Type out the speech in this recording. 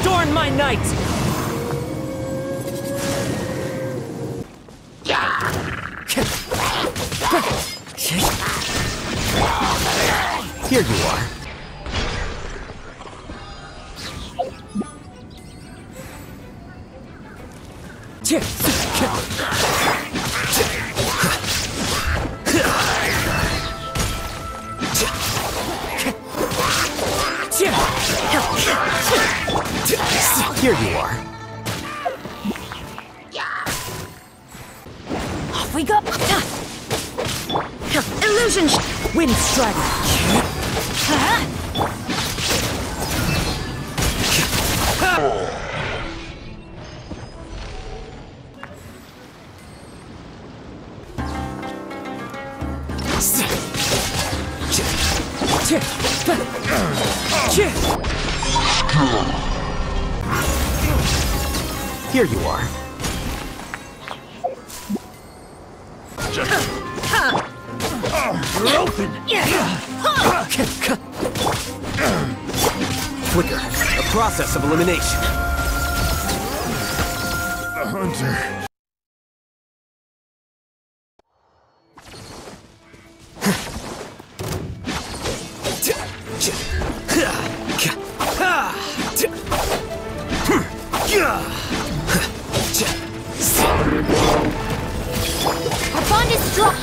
Adorn my night! Here you are. Here you are. Off we go. Illusion. Wind Strider! Here you are. Flicker. A process of elimination. The hunter. Our bond is strong.